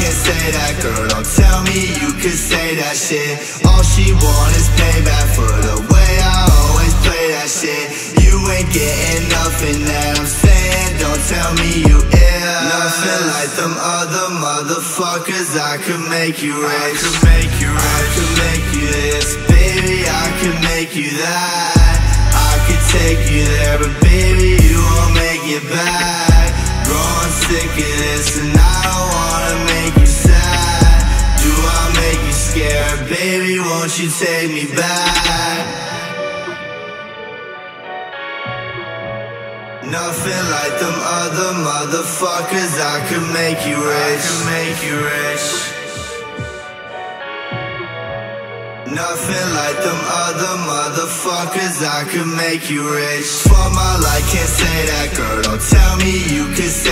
can't say that Girl, don't tell me you could say that shit. All she want is payback for the way I always play that shit. You ain't getting nothing that I'm saying. Don't tell me you ill. Nothing like them other motherfuckers. I could make you rich. I could make you rich. I could make you this Baby, I could make you that. I could take you there But baby, you won't make it back. Growing sick of this And I don't wanna you take me back? Nothing like them other motherfuckers. I could make you rich I could make you rich. Nothing like them other motherfuckers. I could make you rich. For my life, can't say that girl. Don't tell me you could say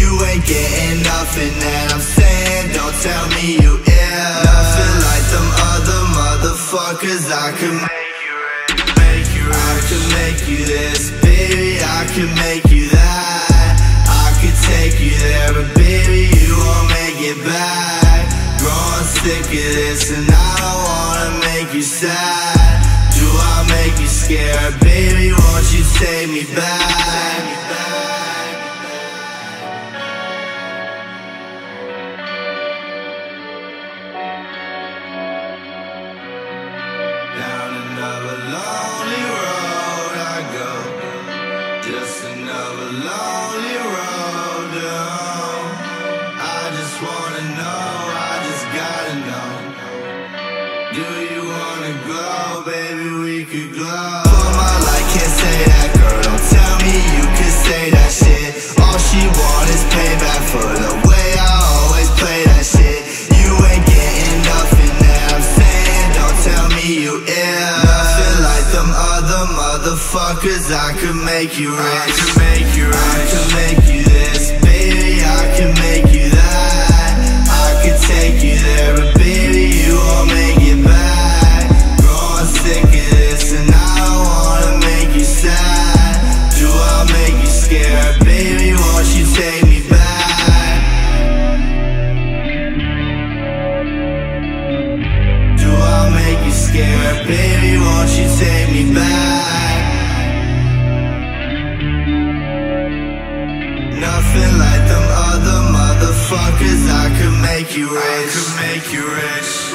You ain't getting nothing that I'm saying Don't tell me you ill Nothing like them other motherfuckers I could make you rich. I could make you this, baby I could make you that I could take you there, but baby you won't make it back Growing sick of this and I don't wanna make you sad Do I make you scared? Baby, won't you take me back? Another lonely road I go. Just another lonely road down I just wanna know, I just gotta know. Do you wanna go, baby, we could go. For my life, can't say motherfuckers I could make you rich I could make you rich I could make you this, baby I could make you that I could take you there, but baby you won't make it back Growing sick of this and I don't wanna make you sad Do I make you scared? Baby, won't you take me back? Do I make you scared? Baby, won't you take me back? I could make you rich. I could make you rich